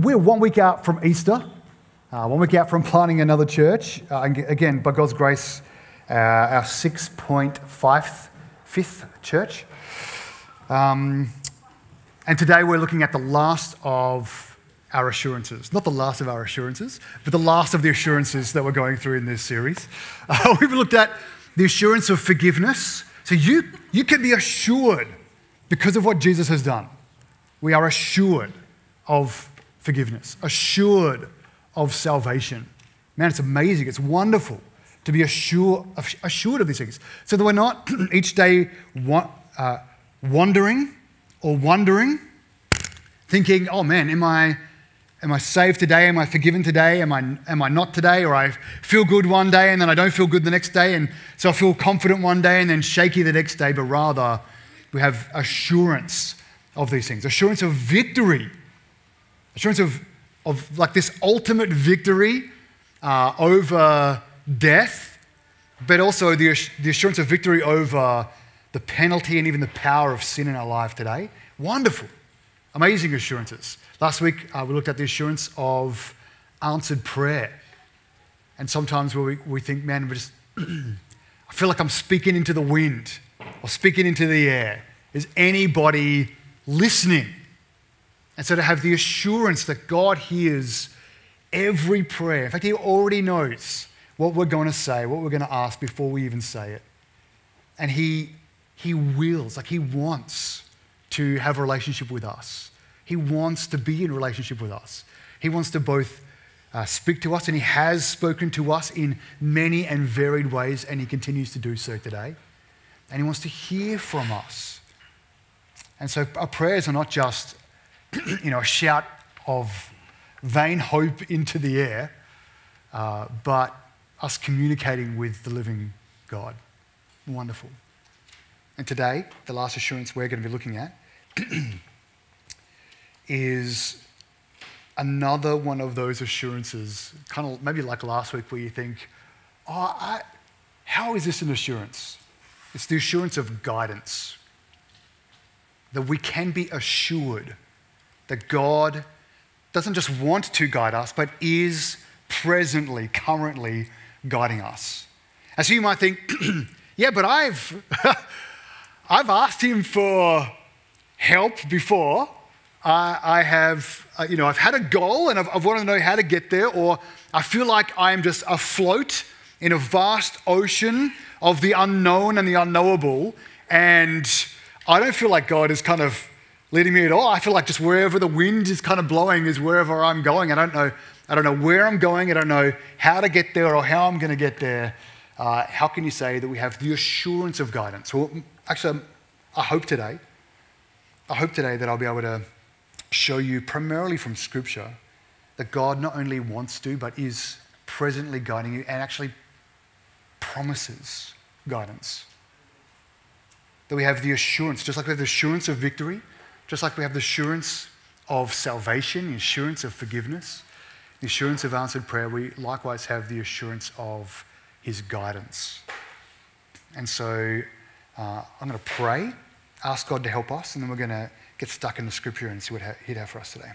we're one week out from Easter, uh, one week out from planting another church. Uh, again, by God's grace, uh, our 6.5th, fifth church. Um, and today we're looking at the last of our assurances. Not the last of our assurances, but the last of the assurances that we're going through in this series. Uh, we've looked at the assurance of forgiveness. So you, you can be assured because of what Jesus has done. We are assured of forgiveness, assured of salvation. Man, it's amazing. It's wonderful to be assured, assured of these things so that we're not each day uh, wandering or wondering, thinking, oh man, am I, am I saved today? Am I forgiven today? Am I, am I not today? Or I feel good one day and then I don't feel good the next day. And so I feel confident one day and then shaky the next day. But rather, we have assurance of these things assurance of victory, assurance of, of like this ultimate victory uh, over death, but also the, the assurance of victory over the penalty and even the power of sin in our life today. Wonderful, amazing assurances. Last week, uh, we looked at the assurance of answered prayer. And sometimes we, we think, man, we just, I feel like I'm speaking into the wind or speaking into the air. Is anybody listening? And so to have the assurance that God hears every prayer. In fact, He already knows what we're going to say, what we're going to ask before we even say it. And He, he wills, like He wants to have a relationship with us. He wants to be in relationship with us. He wants to both uh, speak to us, and He has spoken to us in many and varied ways, and He continues to do so today. And He wants to hear from us. And so our prayers are not just, you know, a shout of vain hope into the air, uh, but us communicating with the living God. Wonderful. And today, the last assurance we're going to be looking at is another one of those assurances, kind of maybe like last week, where you think, oh, I, how is this an assurance? It's the assurance of guidance. That we can be assured that God doesn't just want to guide us, but is presently, currently guiding us. And so you might think, yeah, but I've, I've asked him for help before. I, have, uh, you know, I've had a goal and I've, I've wanted to know how to get there, or I feel like I'm just afloat in a vast ocean of the unknown and the unknowable, and I don't feel like God is kind of leading me at all. I feel like just wherever the wind is kind of blowing is wherever I'm going. I don't know, I don't know where I'm going. I don't know how to get there or how I'm going to get there. Uh, how can you say that we have the assurance of guidance? Well, actually, I hope today, I hope today that I'll be able to show you primarily from Scripture that God not only wants to, but is presently guiding you and actually promises guidance. That we have the assurance, just like we have the assurance of victory, just like we have the assurance of salvation, the assurance of forgiveness, the assurance of answered prayer, we likewise have the assurance of his guidance. And so uh, I'm going to pray, ask God to help us, and then we're going to get stuck in the scripture and see what he'd have for us today.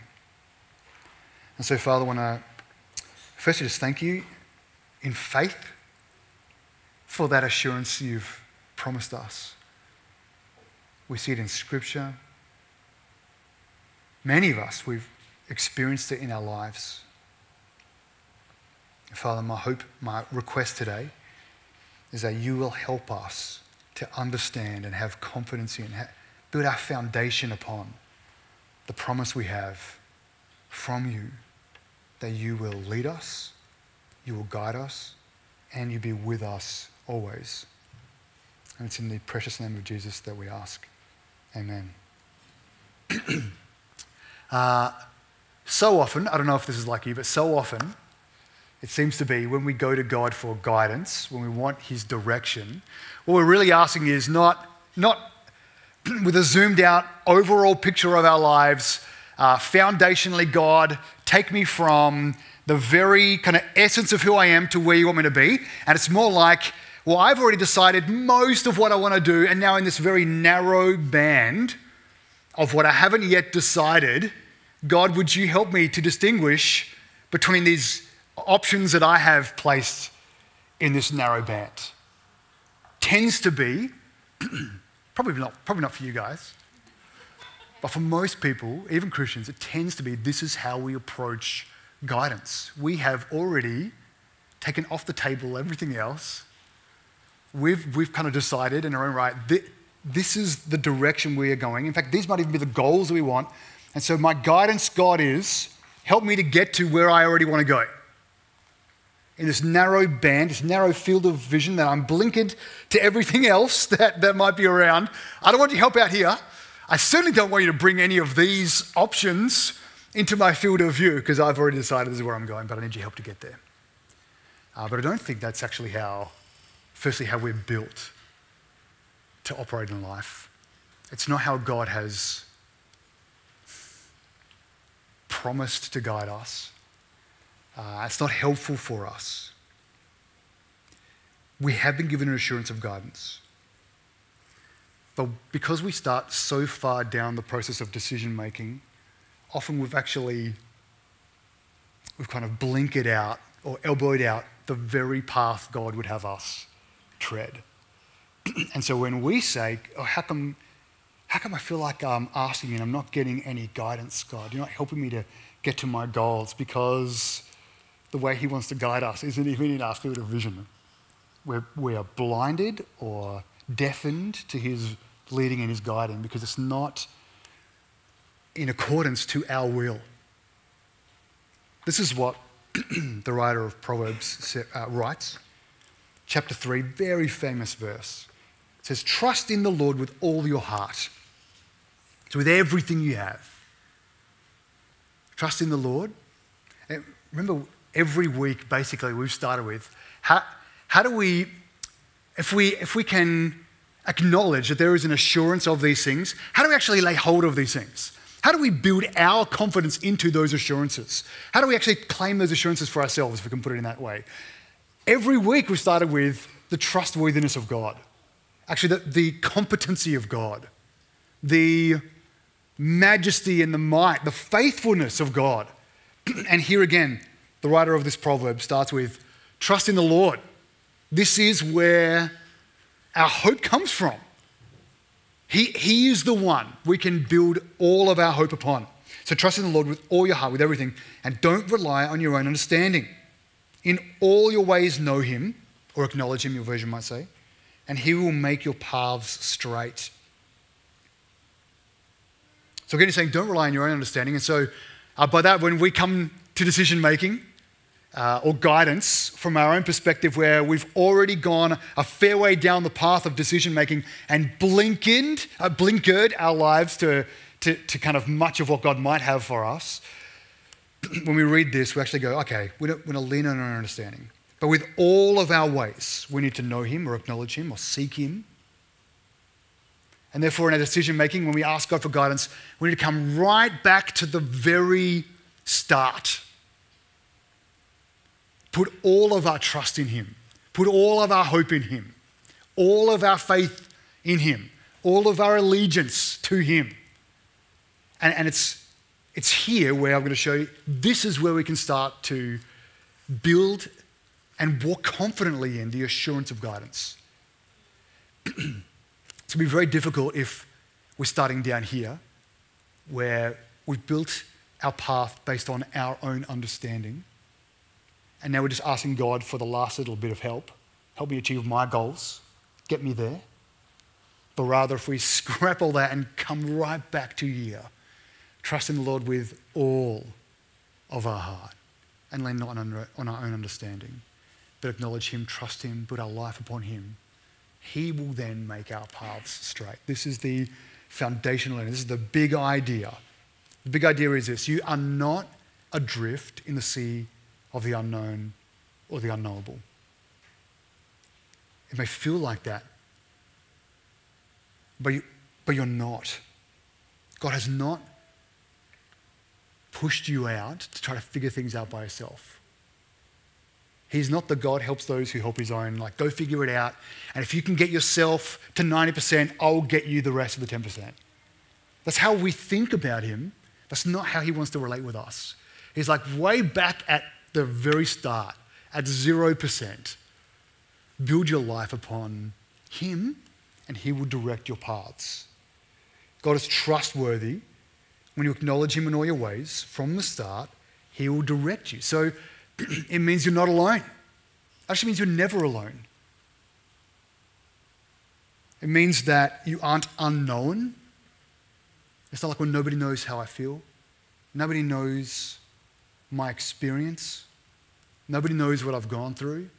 And so, Father, I want to firstly just thank you in faith for that assurance you've promised us. We see it in scripture. Many of us, we've experienced it in our lives. Father, my hope, my request today is that you will help us to understand and have confidence in, build our foundation upon the promise we have from you that you will lead us, you will guide us, and you be with us always. And it's in the precious name of Jesus that we ask. Amen. Uh, so often, I don't know if this is like you, but so often it seems to be when we go to God for guidance, when we want His direction, what we're really asking is not, not with a zoomed out overall picture of our lives, uh, foundationally, God, take me from the very kind of essence of who I am to where you want me to be. And it's more like, well, I've already decided most of what I want to do, and now in this very narrow band, of what I haven't yet decided, God, would you help me to distinguish between these options that I have placed in this narrow band? Tends to be, probably not, probably not for you guys, but for most people, even Christians, it tends to be this is how we approach guidance. We have already taken off the table everything else. We've, we've kind of decided in our own right, this is the direction we are going. In fact, these might even be the goals we want. And so, my guidance, God, is help me to get to where I already want to go. In this narrow band, this narrow field of vision that I'm blinkered to everything else that, that might be around. I don't want you to help out here. I certainly don't want you to bring any of these options into my field of view because I've already decided this is where I'm going, but I need your help to get there. Uh, but I don't think that's actually how, firstly, how we're built to operate in life. It's not how God has promised to guide us. Uh, it's not helpful for us. We have been given an assurance of guidance. But because we start so far down the process of decision making, often we've actually we've kind of blinkered out or elbowed out the very path God would have us tread. and so when we say, oh, how come, how come I feel like I'm asking and I'm not getting any guidance, God? You're not helping me to get to my goals because the way He wants to guide us isn't even in our field of vision. We're, we are blinded or deafened to His leading and His guiding because it's not in accordance to our will. This is what the writer of Proverbs uh, writes. Chapter 3, very famous verse. It says, Trust in the Lord with all your heart. So, with everything you have. Trust in the Lord. And remember, every week, basically, we've started with how, how do we, if we, if we can acknowledge that there is an assurance of these things, how do we actually lay hold of these things? How do we build our confidence into those assurances? How do we actually claim those assurances for ourselves, if we can put it in that way? Every week we started with the trustworthiness of God actually, the, the competency of God, the majesty and the might, the faithfulness of God. and here again, the writer of this proverb starts with trust in the Lord. This is where our hope comes from. He, he is the one we can build all of our hope upon. So trust in the Lord with all your heart, with everything, and don't rely on your own understanding. In all your ways, know Him, or acknowledge Him, your version might say, and he will make your paths straight. So again, he's saying, don't rely on your own understanding. And so, uh, by that, when we come to decision making uh, or guidance from our own perspective, where we've already gone a fair way down the path of decision making and blinkered, uh, blinkered our lives to, to, to kind of much of what God might have for us, when we read this, we actually go, okay, we're going to lean on our understanding. But with all of our ways, we need to know Him or acknowledge Him or seek Him. And therefore, in our decision making, when we ask God for guidance, we need to come right back to the very start. Put all of our trust in Him, put all of our hope in Him, all of our faith in Him, all of our allegiance to Him. And, and it's, it's here where I'm going to show you this is where we can start to build and walk confidently in the assurance of guidance. it's going to be very difficult if we're starting down here, where we've built our path based on our own understanding, and now we're just asking God for the last little bit of help. Help me achieve my goals, get me there. But rather, if we scrap all that and come right back to here, trust in the Lord with all of our heart and lean not on our own understanding acknowledge Him, trust Him, put our life upon Him, He will then make our paths straight. This is the foundational, this is the big idea. The big idea is this you are not adrift in the sea of the unknown or the unknowable. It may feel like that, but, you, but you're not. God has not pushed you out to try to figure things out by yourself. He's not the God helps those who help his own. Like, go figure it out. And if you can get yourself to 90%, I'll get you the rest of the 10%. That's how we think about him. That's not how He wants to relate with us. He's like way back at the very start, at 0%. Build your life upon Him, and He will direct your paths. God is trustworthy. When you acknowledge Him in all your ways from the start, He will direct you. So it means you're not alone. Actually, means you're never alone. It means that you aren't unknown. It's not like when nobody knows how I feel, nobody knows my experience, nobody knows what I've gone through,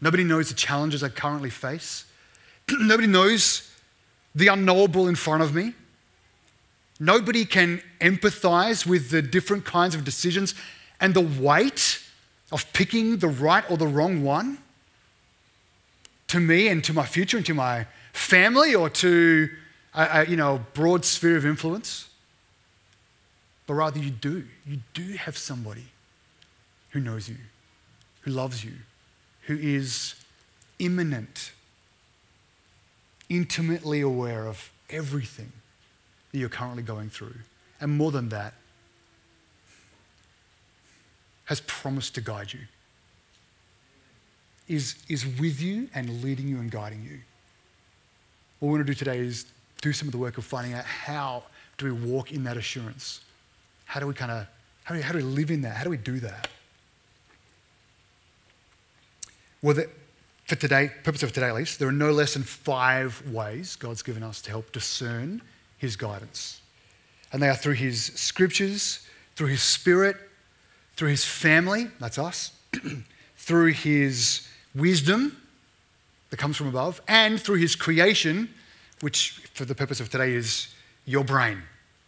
nobody knows the challenges I currently face, nobody knows the unknowable in front of me. Nobody can empathize with the different kinds of decisions and the weight of picking the right or the wrong one to me and to my future and to my family or to a, a you know, broad sphere of influence. But rather, you do. You do have somebody who knows you, who loves you, who is immanent, intimately aware of everything that you're currently going through. And more than that, has promised to guide you, is, is with you and leading you and guiding you. What we want to do today is do some of the work of finding out how do we walk in that assurance? How do we kind of, how do we, how do we live in that? How do we do that? Well, the, for today, purpose of today at least, there are no less than five ways God's given us to help discern His guidance. And they are through His scriptures, through His Spirit, through His family, that's us, through His wisdom that comes from above, and through His creation, which for the purpose of today is your brain,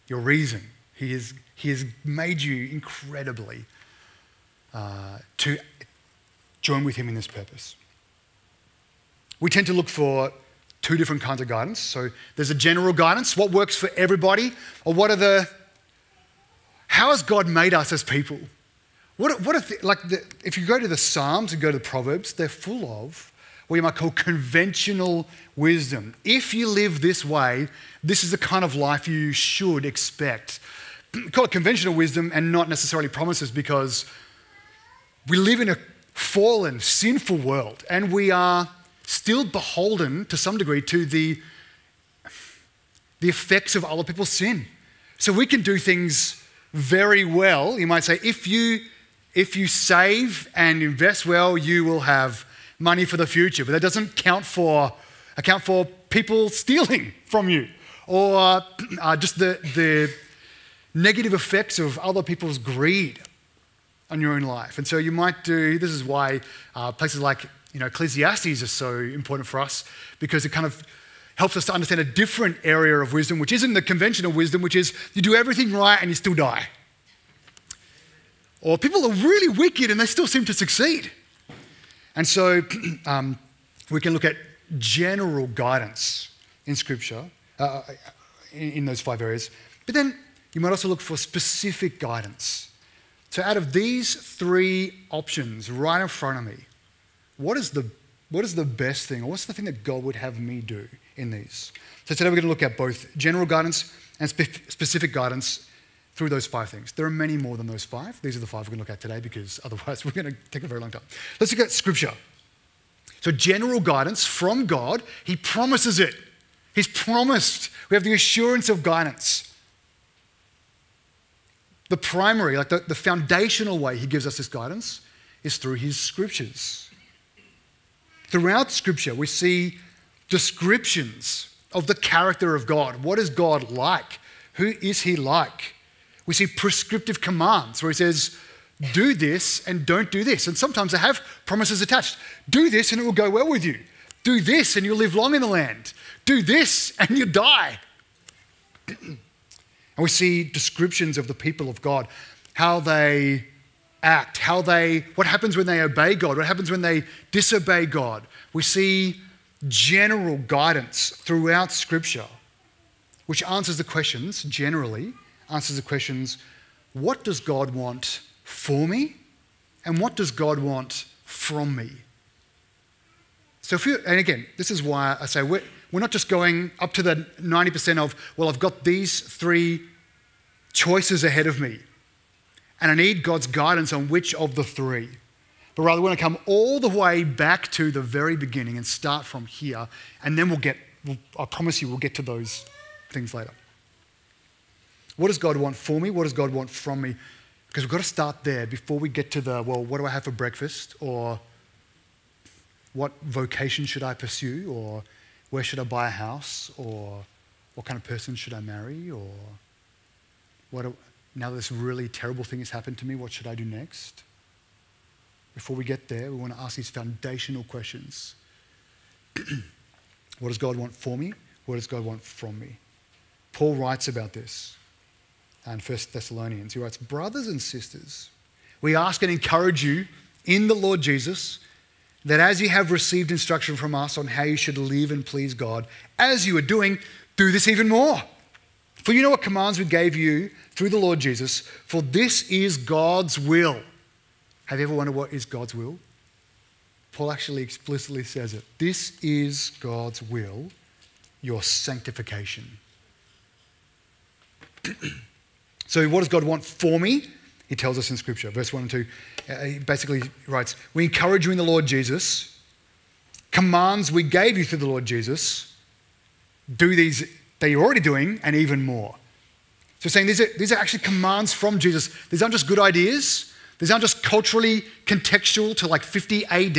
your reason. He has, he has made you incredibly uh, to join with Him in this purpose. We tend to look for two different kinds of guidance. So there's a general guidance, what works for everybody, or what are the, how has God made us as people? What, what if, like, the, if you go to the Psalms and go to the Proverbs, they're full of what you might call conventional wisdom. If you live this way, this is the kind of life you should expect. call it conventional wisdom and not necessarily promises because we live in a fallen, sinful world and we are still beholden to some degree to the, the effects of other people's sin. So we can do things very well. You might say, if you, if you save and invest well, you will have money for the future. But that doesn't count for, account for people stealing from you or uh, just the, the negative effects of other people's greed on your own life. And so you might do, this is why uh, places like you know, Ecclesiastes are so important for us because it kind of helps us to understand a different area of wisdom, which isn't the conventional wisdom, which is you do everything right and you still die. Or people are really wicked and they still seem to succeed. And so um, we can look at general guidance in Scripture uh, in, in those five areas. But then you might also look for specific guidance. So, out of these three options right in front of me, what is the, what is the best thing, or what's the thing that God would have me do in these? So, today we're going to look at both general guidance and spe- specific guidance through those five things. There are many more than those five. These are the five we're going to look at today because otherwise we're going to take a very long time. Let's look at Scripture. So, general guidance from God, He promises it. He's promised. We have the assurance of guidance. The primary, like the, the foundational way He gives us this guidance is through His Scriptures. Throughout Scripture, we see descriptions of the character of God. What is God like? Who is He like? We see prescriptive commands where He says, do this and don't do this. And sometimes they have promises attached. Do this and it will go well with you. Do this and you'll live long in the land. Do this and you die. and we see descriptions of the people of God, how they act, how they, what happens when they obey God, what happens when they disobey God. We see general guidance throughout Scripture, which answers the questions, generally, answers the questions what does God want for me? And what does God want from me? So, if you, and again, this is why I say we're, we're not just going up to the 90% of, well, I've got these three choices ahead of me. And I need God's guidance on which of the three. But rather, we want to come all the way back to the very beginning and start from here. And then we'll get, I promise you, we'll get to those things later. What does God want for me? What does God want from me? Because we've got to start there before we get to the, well, what do I have for breakfast? Or what vocation should I pursue? Or where should I buy a house? Or what kind of person should I marry? Or what, now that this really terrible thing has happened to me, what should I do next? Before we get there, we want to ask these foundational questions. what does God want for me? What does God want from me? Paul writes about this in 1 Thessalonians. He writes, Brothers and sisters, we ask and encourage you in the Lord Jesus that as you have received instruction from us on how you should live and please God, as you are doing, do this even more. For you know what commands we gave you through the Lord Jesus, for this is God's will. Have you ever wondered what is God's will? Paul actually explicitly says it. This is God's will, your sanctification. so, what does God want for me? He tells us in Scripture, verse 1 and 2. Uh, he basically writes, We encourage you in the Lord Jesus. Commands we gave you through the Lord Jesus. Do these that you're already doing, and even more. So, saying these are, these are actually commands from Jesus. These aren't just good ideas, these aren't just culturally contextual to like 50 AD.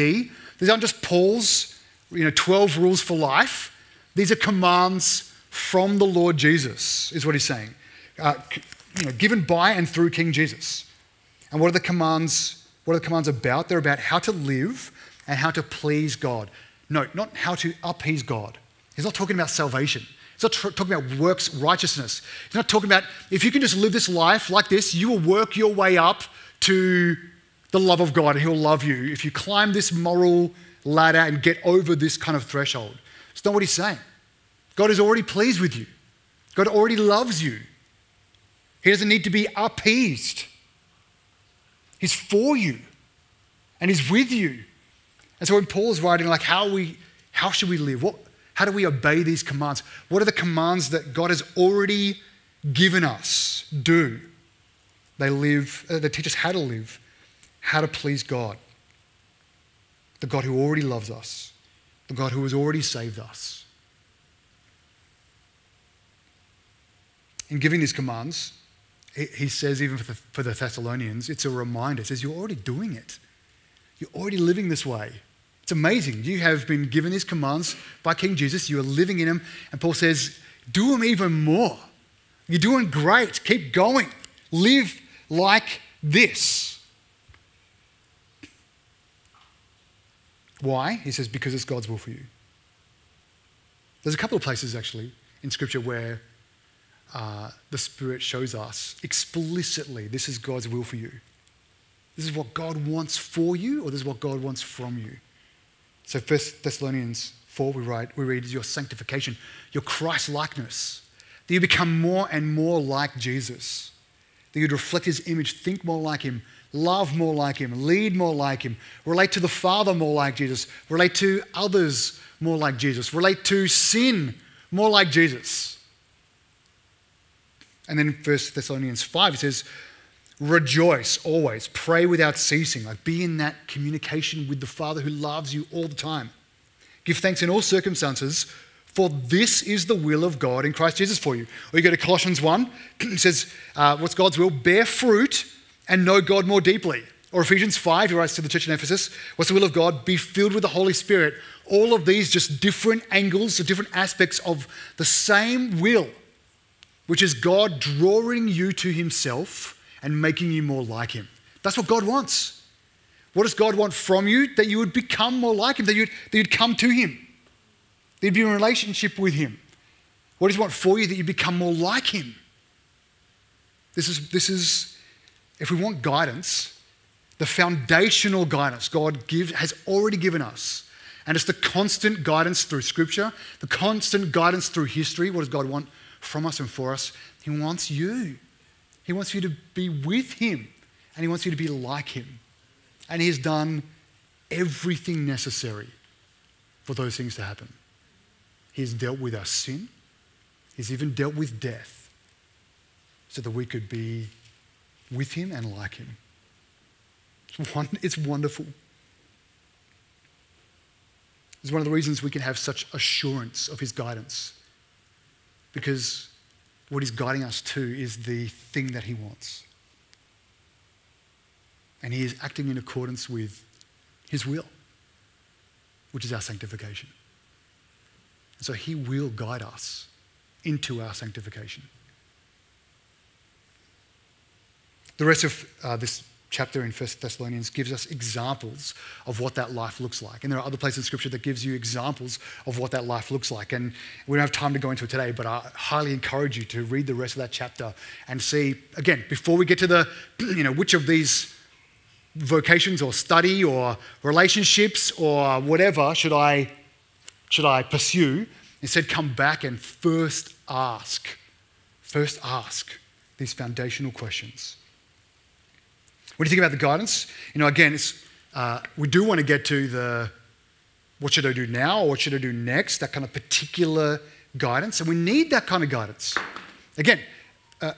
These aren't just Paul's you know, 12 rules for life. These are commands from the Lord Jesus, is what he's saying. Uh, you know, given by and through King Jesus. And what are the commands? What are the commands about? They're about how to live and how to please God. No, not how to appease God. He's not talking about salvation. He's not talking about works righteousness. He's not talking about if you can just live this life like this, you will work your way up to the love of God and He'll love you. If you climb this moral ladder and get over this kind of threshold, it's not what He's saying. God is already pleased with you, God already loves you. He doesn't need to be appeased. He's for you and He's with you. And so when Paul's writing, like, how, we, how should we live? What, how do we obey these commands? What are the commands that God has already given us? Do. They live, uh, they teach us how to live, how to please God. The God who already loves us, the God who has already saved us. In giving these commands, he says, even for the, for the Thessalonians, it's a reminder. It says, You're already doing it. You're already living this way. It's amazing. You have been given these commands by King Jesus. You are living in them. And Paul says, do them even more. You're doing great. Keep going. Live like this. Why? He says, because it's God's will for you. There's a couple of places actually in Scripture where uh, the Spirit shows us explicitly this is God's will for you. This is what God wants for you, or this is what God wants from you. So First Thessalonians 4, we, write, we read, is your sanctification, your Christ likeness. That you become more and more like Jesus. That you'd reflect his image, think more like him, love more like him, lead more like him, relate to the Father more like Jesus, relate to others more like Jesus, relate to sin more like Jesus. And then in 1 Thessalonians 5, it says, Rejoice always. Pray without ceasing. Like be in that communication with the Father who loves you all the time. Give thanks in all circumstances, for this is the will of God in Christ Jesus for you. Or you go to Colossians 1, it says, uh, What's God's will? Bear fruit and know God more deeply. Or Ephesians 5, he writes to the church in Ephesus, What's the will of God? Be filled with the Holy Spirit. All of these just different angles, or different aspects of the same will, which is God drawing you to Himself and making you more like Him. That's what God wants. What does God want from you? That you would become more like Him, that you'd, that you'd come to Him, that you'd be in a relationship with Him. What does He want for you? That you become more like Him. This is, this is if we want guidance, the foundational guidance God give, has already given us. And it's the constant guidance through Scripture, the constant guidance through history. What does God want from us and for us? He wants you. He wants you to be with Him and He wants you to be like Him. And He has done everything necessary for those things to happen. He's dealt with our sin, He's even dealt with death so that we could be with him and like him. It's wonderful. It's one of the reasons we can have such assurance of his guidance. Because what he's guiding us to is the thing that he wants. And he is acting in accordance with his will, which is our sanctification. And So he will guide us into our sanctification. The rest of uh, this chapter in 1 Thessalonians gives us examples of what that life looks like. And there are other places in Scripture that gives you examples of what that life looks like. And we don't have time to go into it today, but I highly encourage you to read the rest of that chapter and see, again, before we get to the, you know, which of these vocations or study or relationships or whatever should I, should I pursue, instead come back and first ask, first ask these foundational questions. What do you think about the guidance? You know, again, uh, we do want to get to the what should I do now or what should I do next, that kind of particular guidance. And we need that kind of guidance. Again, uh,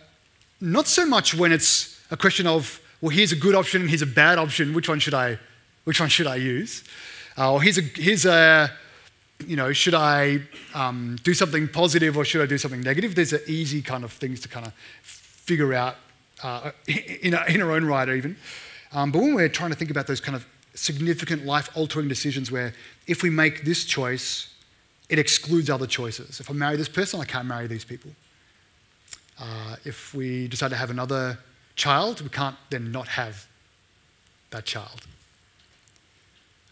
not so much when it's a question of, well, here's a good option and here's a bad option, which one should I, which one should I use? Uh, or here's a, here's a, you know, should I um, do something positive or should I do something negative? There's an easy kind of things to kind of figure out uh, in, our, in our own right, even. Um, but when we're trying to think about those kind of significant life altering decisions where if we make this choice, it excludes other choices. If I marry this person, I can't marry these people. Uh, if we decide to have another child, we can't then not have that child.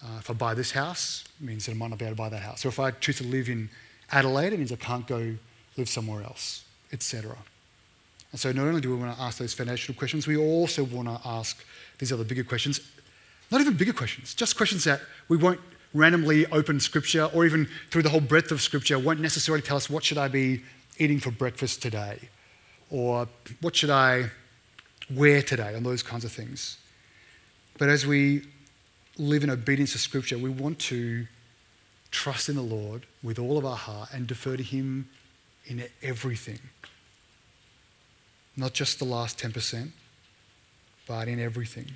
Uh, if I buy this house, it means that I might not be able to buy that house. Or if I choose to live in Adelaide, it means I can't go live somewhere else, etc. And so not only do we want to ask those foundational questions, we also want to ask these other bigger questions. Not even bigger questions, just questions that we won't randomly open scripture or even through the whole breadth of scripture won't necessarily tell us what should I be eating for breakfast today or what should I wear today and those kinds of things. But as we live in obedience to scripture, we want to trust in the Lord with all of our heart and defer to him in everything not just the last 10%, but in everything.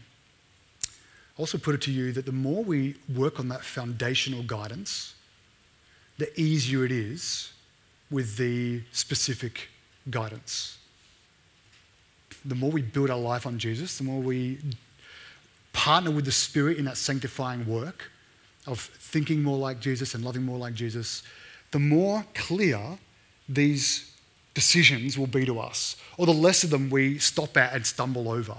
I also, put it to you that the more we work on that foundational guidance, the easier it is with the specific guidance. The more we build our life on Jesus, the more we partner with the Spirit in that sanctifying work of thinking more like Jesus and loving more like Jesus, the more clear these decisions will be to us, or the less of them we stop at and stumble over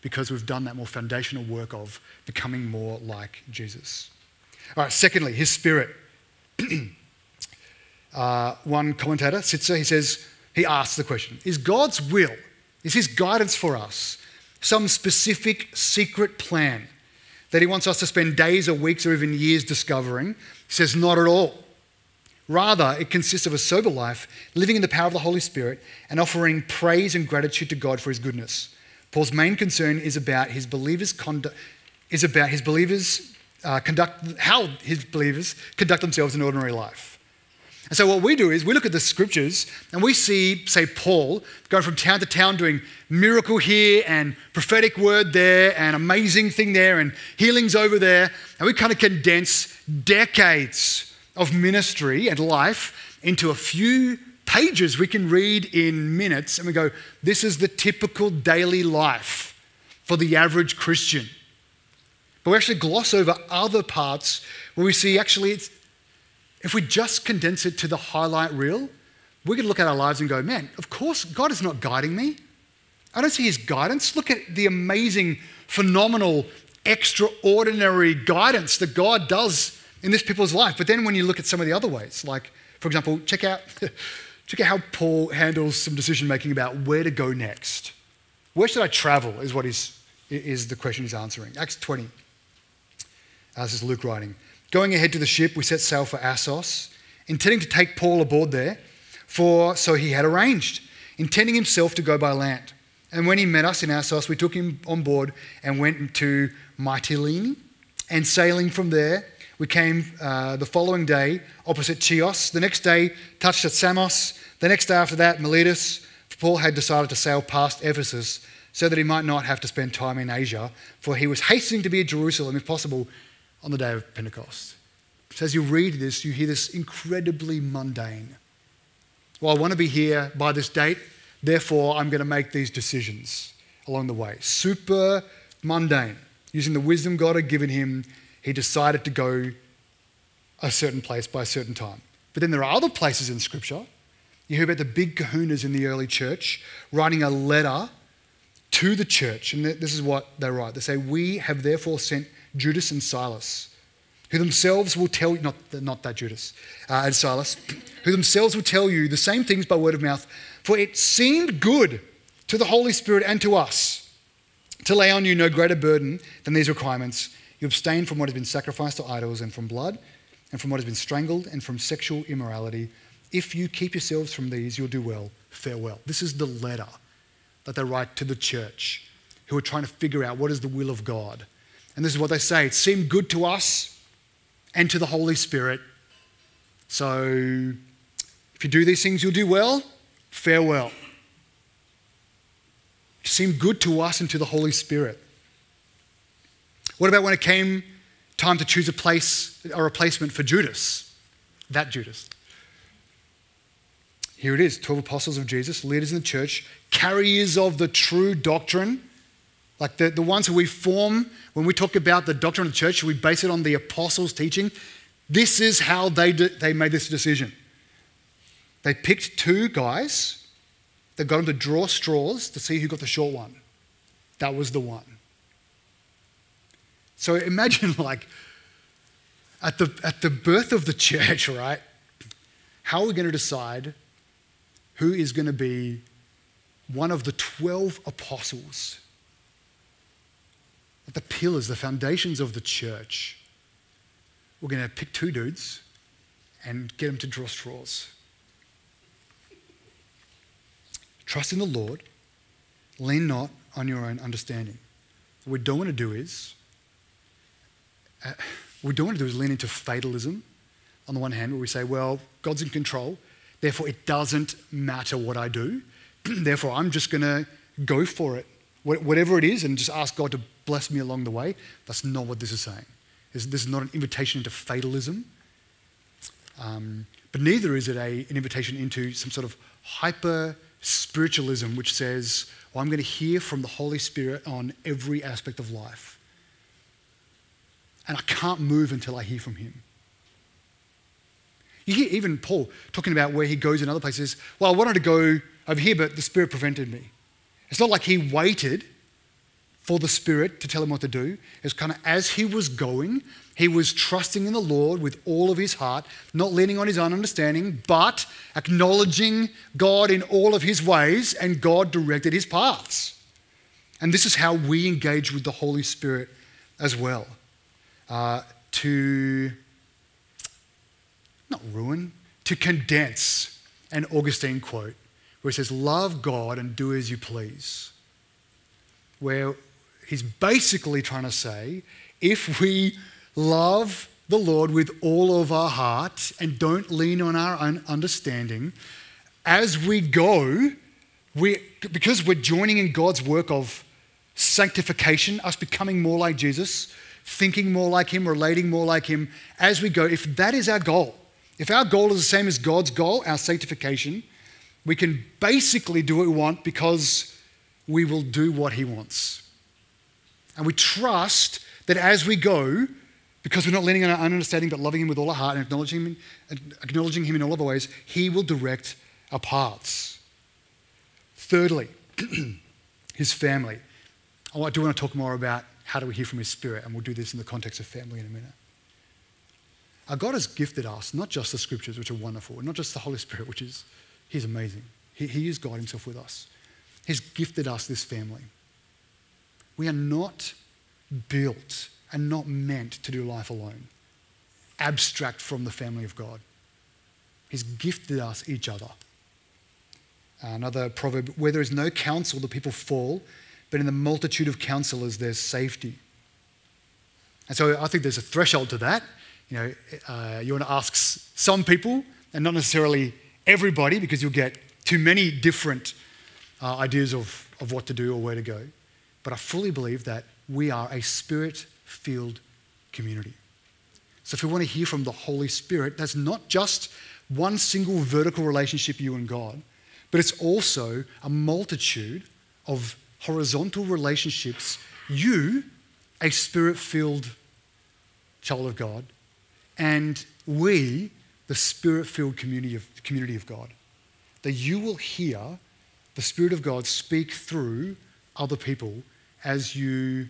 because we've done that more foundational work of becoming more like Jesus. All right, secondly, his spirit. uh, one commentator, Sitzer, he says, he asks the question Is God's will, is his guidance for us some specific secret plan that he wants us to spend days or weeks or even years discovering? He says, Not at all. Rather, it consists of a sober life, living in the power of the Holy Spirit, and offering praise and gratitude to God for his goodness. Paul's main concern is about his believers' conduct, is about his believers' uh, conduct, how his believers conduct themselves in ordinary life. And so, what we do is we look at the scriptures and we see, say, Paul going from town to town doing miracle here and prophetic word there and amazing thing there and healings over there. And we kind of condense decades of ministry and life into a few pages we can read in minutes and we go, this is the typical daily life for the average Christian. But we actually gloss over other parts where we see actually it's, if we just condense it to the highlight reel, we can look at our lives and go, man, of course, God is not guiding me. I don't see his guidance. Look at the amazing, phenomenal, extraordinary guidance that God does in this people's life. But then when you look at some of the other ways, like, for example, check out, check out how Paul handles some decision making about where to go next. Where should I travel is what is, is the question he's answering. Acts 20. Uh, this is Luke writing. Going ahead to the ship, we set sail for Assos, intending to take Paul aboard there, for so he had arranged, intending himself to go by land. And when he met us in Assos, we took him on board and went to Mytilene, and sailing from there, we came uh, the following day opposite Chios. The next day, touched at Samos. The next day after that, Miletus. Paul had decided to sail past Ephesus so that he might not have to spend time in Asia, for he was hastening to be at Jerusalem, if possible, on the day of Pentecost. So as you read this, you hear this incredibly mundane. Well, I want to be here by this date, therefore I'm going to make these decisions along the way. Super mundane. Using the wisdom God had given him, he decided to go a certain place by a certain time. But then there are other places in Scripture. You hear about the big kahunas in the early church writing a letter to the church. And this is what they write. They say, We have therefore sent Judas and Silas, who themselves will tell you, not, not that Judas uh, and Silas, who themselves will tell you the same things by word of mouth. For it seemed good to the Holy Spirit and to us to lay on you no greater burden than these requirements. You abstain from what has been sacrificed to idols and from blood and from what has been strangled and from sexual immorality. If you keep yourselves from these, you'll do well. Farewell. This is the letter that they write to the church who are trying to figure out what is the will of God. And this is what they say it seemed good to us and to the Holy Spirit. So if you do these things, you'll do well. Farewell. It seemed good to us and to the Holy Spirit. What about when it came time to choose a place, a replacement for Judas? That Judas. Here it is 12 apostles of Jesus, leaders in the church, carriers of the true doctrine. Like the, the ones who we form when we talk about the doctrine of the church, we base it on the apostles' teaching. This is how they, they made this decision. They picked two guys they got him to draw straws to see who got the short one. That was the one. So imagine, like, at the, at the birth of the church, right? How are we going to decide who is going to be one of the 12 apostles? The pillars, the foundations of the church. We're going to pick two dudes and get them to draw straws. Trust in the Lord. Lean not on your own understanding. What we don't want to do is, uh, what we don't want to do is lean into fatalism on the one hand, where we say, well, God's in control, therefore it doesn't matter what I do, therefore I'm just going to go for it, whatever it is, and just ask God to bless me along the way. That's not what this is saying. This is not an invitation into fatalism, um, but neither is it a, an invitation into some sort of hyper spiritualism, which says, well, I'm going to hear from the Holy Spirit on every aspect of life. And I can't move until I hear from him. You hear even Paul talking about where he goes in other places. Well, I wanted to go over here, but the Spirit prevented me. It's not like he waited for the Spirit to tell him what to do. It's kind of as he was going, he was trusting in the Lord with all of his heart, not leaning on his own understanding, but acknowledging God in all of his ways, and God directed his paths. And this is how we engage with the Holy Spirit as well. Uh, to not ruin, to condense an Augustine quote where it says, Love God and do as you please. Where he's basically trying to say if we love the Lord with all of our heart and don't lean on our own understanding, as we go, we, because we're joining in God's work of sanctification, us becoming more like Jesus, thinking more like Him, relating more like Him, as we go, if that is our goal, if our goal is the same as God's goal, our sanctification, we can basically do what we want because we will do what He wants. And we trust that as we go, because we're not leaning on our own understanding, but loving Him with all our heart and acknowledging Him, acknowledging him in all of our ways, He will direct our paths. Thirdly, His family. I do want to talk more about how do we hear from His Spirit, and we'll do this in the context of family in a minute. Our God has gifted us not just the scriptures, which are wonderful, not just the Holy Spirit, which is He's amazing. He, he is God Himself with us. He's gifted us this family. We are not built and not meant to do life alone, abstract from the family of God. He's gifted us each other. Another proverb where there is no counsel, the people fall, but in the multitude of counselors, there's safety. And so I think there's a threshold to that. You know, uh, you want to ask some people, and not necessarily everybody, because you'll get too many different uh, ideas of, of what to do or where to go. But I fully believe that we are a spirit filled community. So if we want to hear from the Holy Spirit, that's not just one single vertical relationship, you and God, but it's also a multitude of horizontal relationships. You, a spirit filled child of God, and we, the spirit filled community of, community of God. That you will hear the Spirit of God speak through other people as you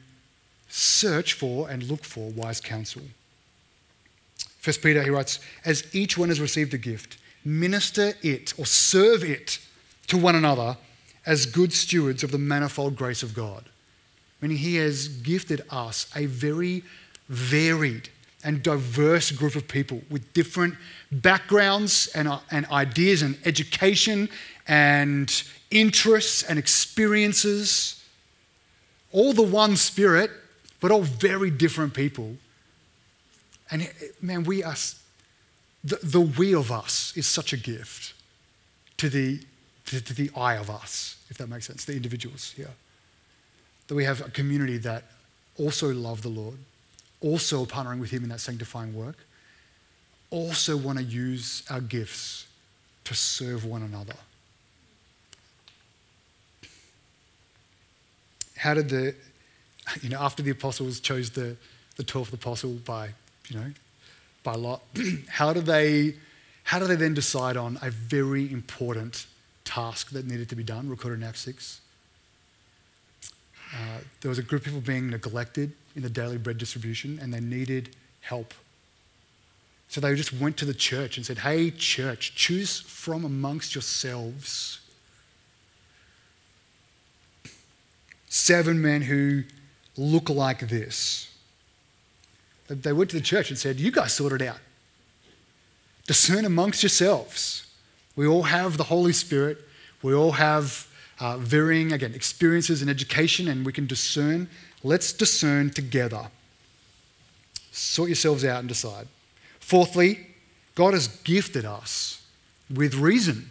search for and look for wise counsel. First Peter, he writes, as each one has received a gift, minister it or serve it to one another as good stewards of the manifold grace of God. Meaning he has gifted us a very varied and diverse group of people with different backgrounds and, uh, and ideas and education and interests and experiences. All the one spirit, but all very different people. And man, we are, the, the we of us is such a gift to the, to, to the I of us, if that makes sense, the individuals here. That we have a community that also love the Lord also partnering with Him in that sanctifying work, also want to use our gifts to serve one another. How did the, you know, after the apostles chose the, the 12th apostle by, you know, by lot, how do they, how do they then decide on a very important task that needed to be done, recorded in Acts 6? Uh, there was a group of people being neglected in the daily bread distribution and they needed help. So they just went to the church and said, Hey, church, choose from amongst yourselves seven men who look like this. They went to the church and said, You guys sort it out. Discern amongst yourselves. We all have the Holy Spirit. We all have uh, varying, again, experiences and education, and we can discern Let's discern together. Sort yourselves out and decide. Fourthly, God has gifted us with reason.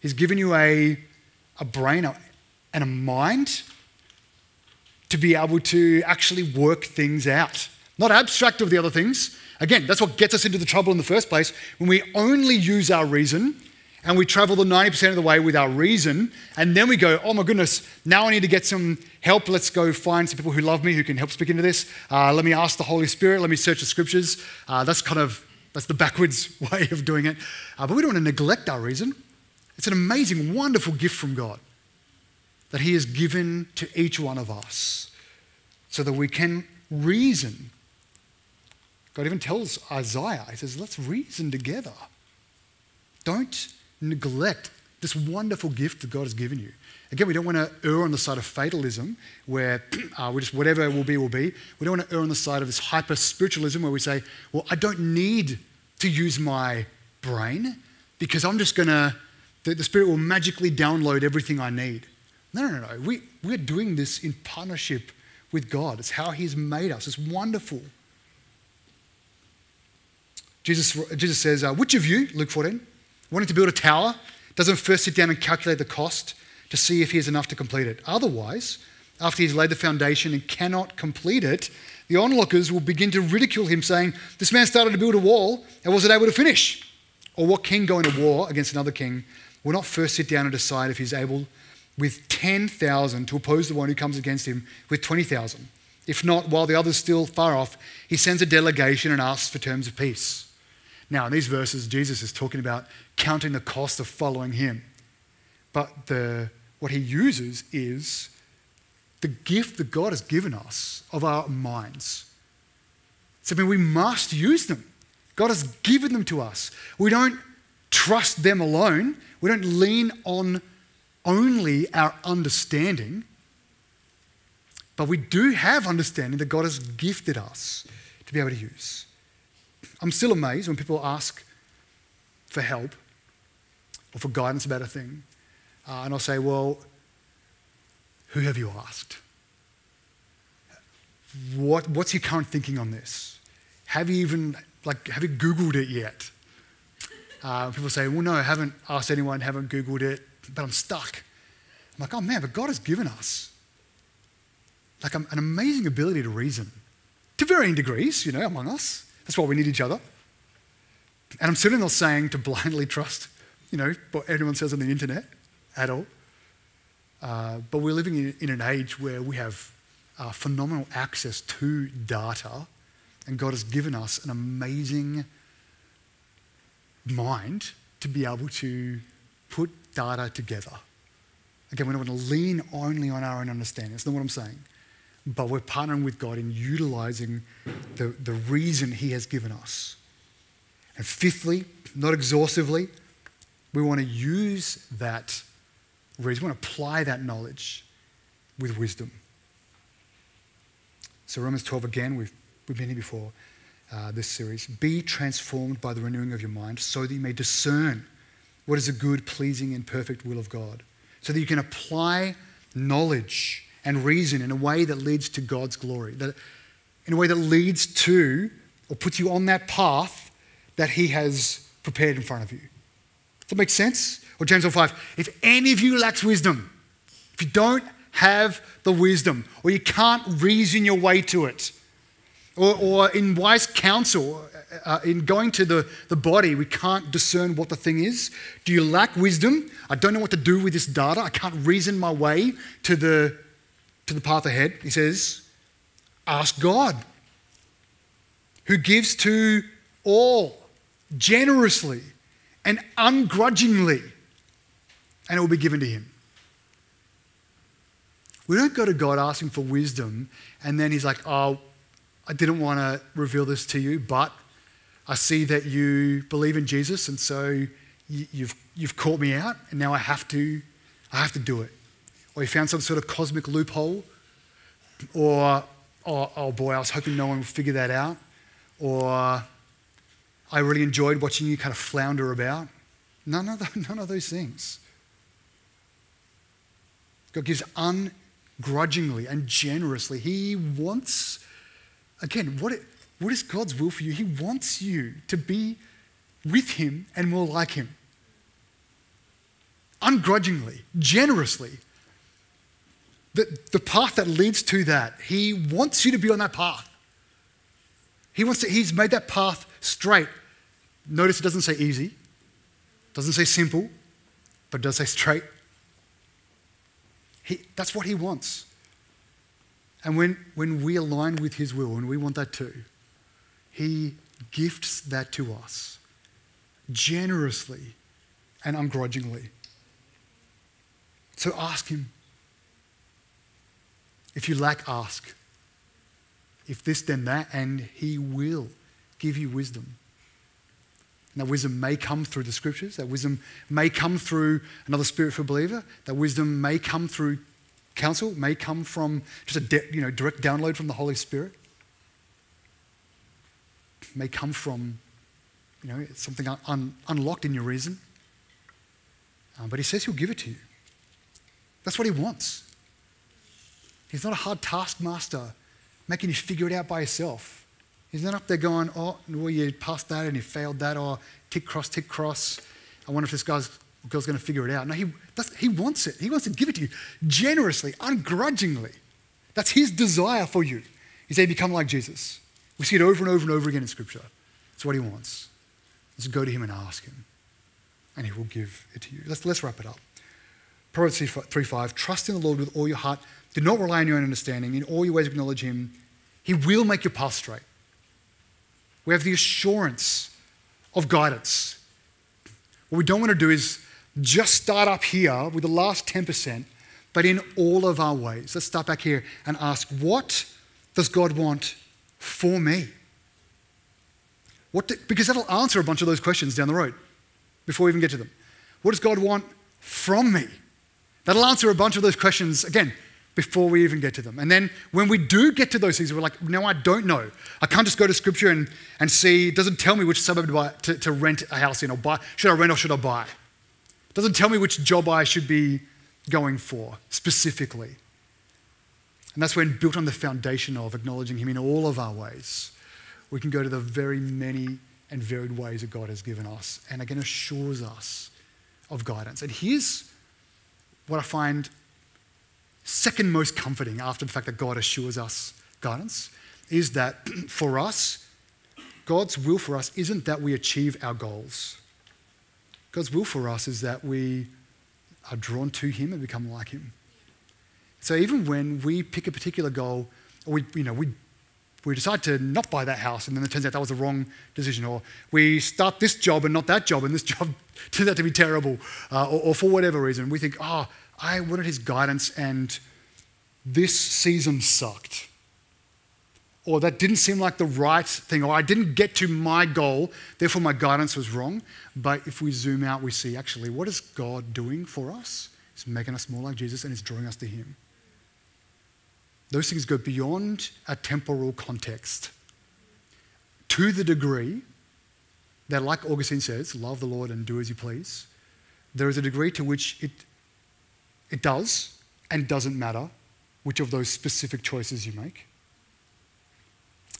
He's given you a, a brain and a mind to be able to actually work things out. Not abstract of the other things. Again, that's what gets us into the trouble in the first place. When we only use our reason and we travel the 90% of the way with our reason, and then we go, oh my goodness, now I need to get some help. Let's go find some people who love me who can help speak into this. Uh, let me ask the Holy Spirit. Let me search the scriptures. Uh, that's kind of that's the backwards way of doing it. Uh, but we don't want to neglect our reason. It's an amazing, wonderful gift from God that He has given to each one of us so that we can reason. God even tells Isaiah, He says, let's reason together. Don't neglect this wonderful gift that God has given you. Again, we don't want to err on the side of fatalism, where uh, we just whatever will be, will be. We don't want to err on the side of this hyper spiritualism, where we say, well, I don't need to use my brain because I'm just going to, the, the Spirit will magically download everything I need. No, no, no. We, we're doing this in partnership with God. It's how He's made us. It's wonderful. Jesus, Jesus says, uh, Which of you, Luke 14, wanting to build a tower, doesn't first sit down and calculate the cost to see if he has enough to complete it. Otherwise, after he's laid the foundation and cannot complete it, the onlookers will begin to ridicule him, saying, This man started to build a wall and wasn't able to finish. Or what king going to war against another king will not first sit down and decide if he's able with 10,000 to oppose the one who comes against him with 20,000? If not, while the other's still far off, he sends a delegation and asks for terms of peace. Now, in these verses, Jesus is talking about counting the cost of following him. But the, what he uses is the gift that God has given us of our minds. So, I mean, we must use them. God has given them to us. We don't trust them alone, we don't lean on only our understanding, but we do have understanding that God has gifted us to be able to use. I'm still amazed when people ask for help or for guidance about a thing. Uh, and I'll say, well, who have you asked? What, what's your current thinking on this? Have you even, like, have you Googled it yet? Uh, people say, well, no, I haven't asked anyone, haven't Googled it, but I'm stuck. I'm like, oh man, but God has given us like an amazing ability to reason to varying degrees, you know, among us. That's why we need each other. And I'm certainly not saying to blindly trust, you know, what everyone says on the internet at all. Uh, but we're living in, in, an age where we have uh, phenomenal access to data, and God has given us an amazing mind to be able to put data together. Again, we don't want to lean only on our own understanding. That's not what I'm saying. But we're partnering with God in utilizing the, the reason He has given us. And fifthly, not exhaustively, we want to use that reason, we want to apply that knowledge with wisdom. So, Romans 12 again, we've, we've been here before uh, this series. Be transformed by the renewing of your mind so that you may discern what is a good, pleasing, and perfect will of God. So that you can apply knowledge and reason in a way that leads to God's glory, that, in a way that leads to or puts you on that path that He has prepared in front of you. Does that make sense? Or James 5 if any of you lacks wisdom, if you don't have the wisdom, or you can't reason your way to it, or, or in wise counsel, uh, in going to the, the body, we can't discern what the thing is. Do you lack wisdom? I don't know what to do with this data. I can't reason my way to the, to the path ahead. He says, ask God, who gives to all generously and ungrudgingly, and it will be given to him. We don't go to God asking for wisdom, and then He's like, Oh, I didn't want to reveal this to you, but I see that you believe in Jesus, and so you've, you've caught me out, and now I have to, I have to do it. Or he found some sort of cosmic loophole, or oh, oh boy, I was hoping no one would figure that out, or I really enjoyed watching you kind of flounder about. None of, the, none of those things. God gives ungrudgingly and generously. He wants, again, what, it, what is God's will for you? He wants you to be with Him and more like Him. Ungrudgingly, generously. The, the path that leads to that, He wants you to be on that path. He wants to, He's made that path straight. Notice it doesn't say easy, doesn't say simple, but it does say straight. He, that's what He wants. And when, when we align with His will, and we want that too, He gifts that to us generously and ungrudgingly. So ask Him. If you lack, ask. If this, then that, and He will give you wisdom. And that wisdom may come through the scriptures. That wisdom may come through another spirit for believer. That wisdom may come through counsel, may come from just a de- you know, direct download from the Holy Spirit. may come from you know, something un- unlocked in your reason. Um, but he says he'll give it to you. That's what he wants. He's not a hard taskmaster making you figure it out by yourself. He's not up there going, oh, well, you passed that and you failed that, or tick cross, tick cross. I wonder if this guy's girl's going to figure it out. No, he, he wants it. He wants to give it to you generously, ungrudgingly. That's his desire for you. He said, become like Jesus. We see it over and over and over again in Scripture. That's what he wants. Let's go to him and ask him, and he will give it to you. Let's, let's wrap it up. Proverbs 3 5 Trust in the Lord with all your heart. Do not rely on your own understanding. In all your ways, acknowledge him. He will make your path straight. We have the assurance of guidance. What we don't want to do is just start up here with the last 10%, but in all of our ways. Let's start back here and ask, what does God want for me? What do, because that'll answer a bunch of those questions down the road before we even get to them. What does God want from me? That'll answer a bunch of those questions again before we even get to them. And then when we do get to those things, we're like, no, I don't know. I can't just go to scripture and, and see, it doesn't tell me which suburb to, buy, to, to rent a house in or buy. Should I rent or should I buy? It doesn't tell me which job I should be going for specifically. And that's when, built on the foundation of acknowledging Him in all of our ways, we can go to the very many and varied ways that God has given us and again assures us of guidance. And here's what I find second most comforting after the fact that God assures us guidance is that for us, God's will for us isn't that we achieve our goals. God's will for us is that we are drawn to Him and become like Him. So even when we pick a particular goal, or we, you know, we, we decide to not buy that house, and then it turns out that was the wrong decision, or we start this job and not that job, and this job turns out to be terrible, uh, or, or for whatever reason, we think, oh, I wanted His guidance, and this season sucked or that didn't seem like the right thing, or I didn't get to my goal, therefore my guidance was wrong. But if we zoom out, we see actually what is God doing for us? He's making us more like Jesus and He's drawing us to Him. Those things go beyond a temporal context to the degree that, like Augustine says, love the Lord and do as you please. There is a degree to which it, it does and doesn't matter which of those specific choices you make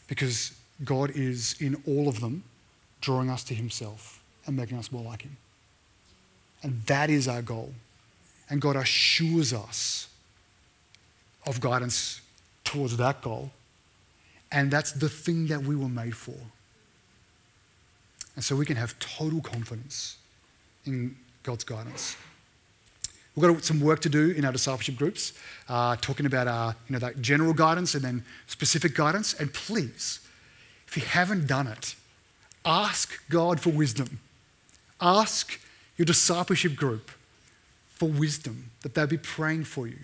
because God is in all of them, drawing us to Himself and making us more like Him. And that is our goal. And God assures us of guidance towards that goal. And that's the thing that we were made for. And so we can have total confidence in God's guidance. We've got some work to do in our discipleship groups, uh, talking about our, you know, that general guidance and then specific guidance. And please, if you haven't done it, ask God for wisdom. Ask your discipleship group for wisdom, that they'll be praying for you,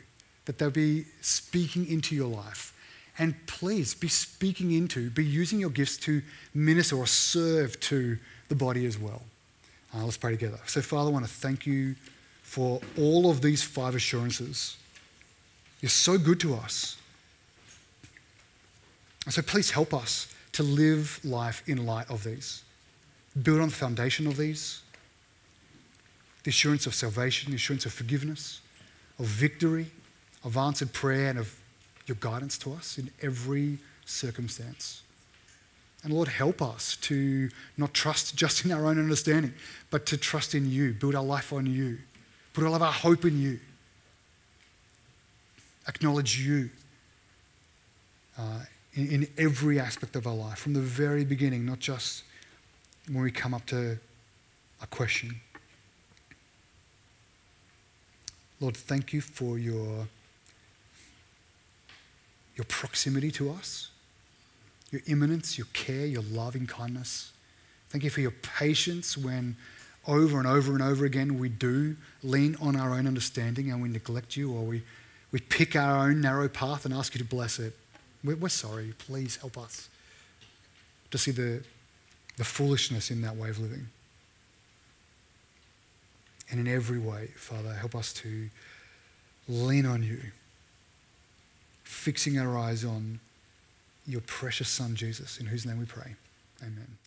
that they'll be speaking into your life. And please be speaking into, be using your gifts to minister or serve to the body as well. Uh, let's pray together. So, Father, I want to thank you for all of these five assurances. You're so good to us. So please help us to live life in light of these. Build on the foundation of these the assurance of salvation, the assurance of forgiveness, of victory, of answered prayer, and of your guidance to us in every circumstance. And Lord, help us to not trust just in our own understanding, but to trust in you, build our life on you put all of our hope in you, acknowledge you uh, in, in every aspect of our life from the very beginning, not just when we come up to a question. Lord, thank you for your, your proximity to us, your immanence, your care, your loving kindness. Thank you for your patience when over and over and over again, we do lean on our own understanding and we neglect you or we, we pick our own narrow path and ask you to bless it. We're, we're sorry. Please help us to see the, the foolishness in that way of living. And in every way, Father, help us to lean on you, fixing our eyes on your precious Son, Jesus, in whose name we pray. Amen.